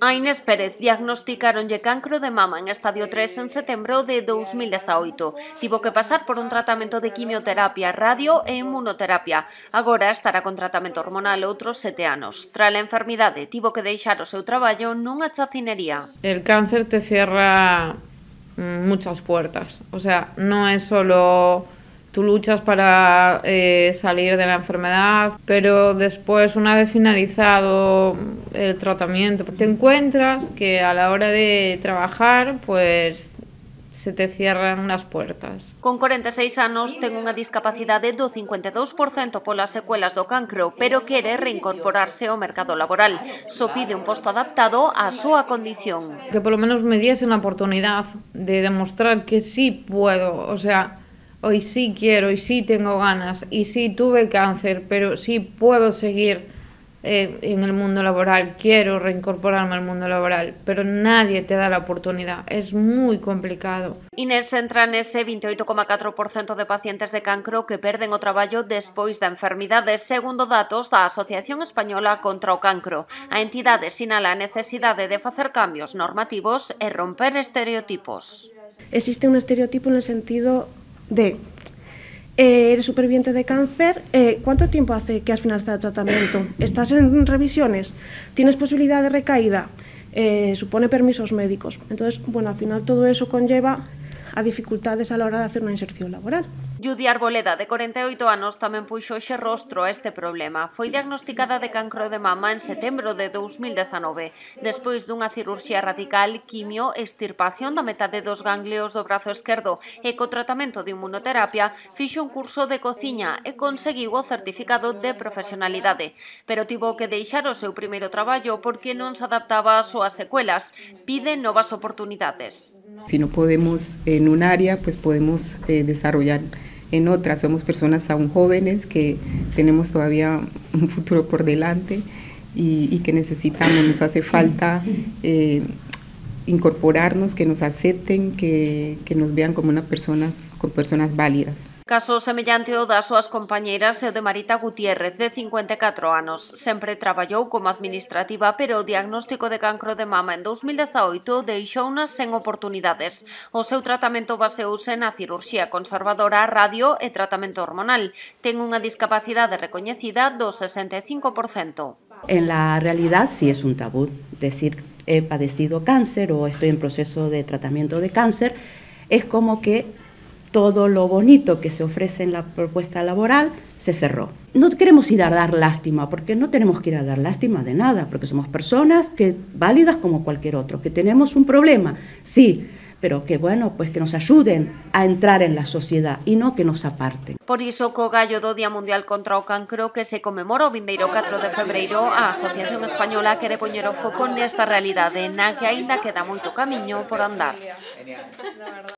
A Inés Pérez diagnosticaronlle cancro de mama en estadio 3 en setembro de 2018. Tivo que pasar por un tratamento de quimioterapia, radio e inmunoterapia. Agora estará con tratamento hormonal outros sete anos. Tra a enfermidade, tivo que deixar o seu traballo nunha chacinería. El cáncer te cierra mm, muchas puertas. O sea, no es solo tú luchas para eh, salir de la enfermedad, pero después, una vez finalizado el tratamiento, te encuentras que a la hora de trabajar, pues se te cierran as puertas. Con 46 anos ten unha discapacidade do 52% polas secuelas do cancro, pero quere reincorporarse ao mercado laboral. So pide un posto adaptado á súa condición. Que polo menos me diese unha oportunidade de demostrar que sí puedo, o sea, hoy sí quiero, y sí tengo ganas, y sí tuve cáncer, pero sí puedo seguir eh, en el mundo laboral, quiero reincorporarme al mundo laboral, pero nadie te da la oportunidad, es muy complicado. Inés entra nese 28,4% de pacientes de cancro que perden o traballo despois da enfermidade, segundo datos da Asociación Española contra o Cancro. A entidade sinala a necesidade de facer cambios normativos e romper estereotipos. Existe un estereotipo en el sentido de eh, eres superviviente de cáncer, eh, ¿cuánto tiempo hace que has finalizado el tratamiento? ¿Estás en revisiones? ¿Tienes posibilidad de recaída? Eh, supone permisos médicos. Entonces, bueno, al final todo eso conlleva a dificultades a la hora de hacer unha inserción laboral. Judy Arboleda, de 48 anos, tamén puxo xe rostro a este problema. Foi diagnosticada de cancro de mama en setembro de 2019, despois dunha cirurxía radical, quimio, extirpación da metade dos ganglios do brazo esquerdo e co tratamento de inmunoterapia, fixo un curso de cociña e conseguiu o certificado de profesionalidade, pero tivo que deixar o seu primeiro traballo porque non se adaptaba ás súas secuelas. Pide novas oportunidades. Si no podemos en un área, pues podemos eh, desarrollar en otras. Somos personas aún jóvenes que tenemos todavía un futuro por delante y, que necesitamos, nos hace falta eh, incorporarnos, que nos acepten, que, que nos vean como una personas, como personas válidas. Caso semellante ao das súas compañeiras e o de Marita Gutiérrez, de 54 anos. Sempre traballou como administrativa, pero o diagnóstico de cancro de mama en 2018 deixouna sen oportunidades. O seu tratamento baseouse na cirurxía conservadora, radio e tratamento hormonal. Ten unha discapacidade recoñecida do 65%. En la realidad sí es un tabú decir he padecido cáncer o estoy en proceso de tratamiento de cáncer, es como que todo lo bonito que se ofrece en la propuesta laboral se cerró. No queremos ir a dar lástima, porque no tenemos que ir a dar lástima de nada, porque somos personas que válidas como cualquier otro, que tenemos un problema, sí, pero que bueno, pues que nos ayuden a entrar en la sociedad y no que nos aparten. Por iso, co gallo do Día Mundial contra o Cancro que se comemora o vindeiro 4 de febreiro, a Asociación Española quere poñer o foco nesta realidade na que aínda queda moito camiño por andar.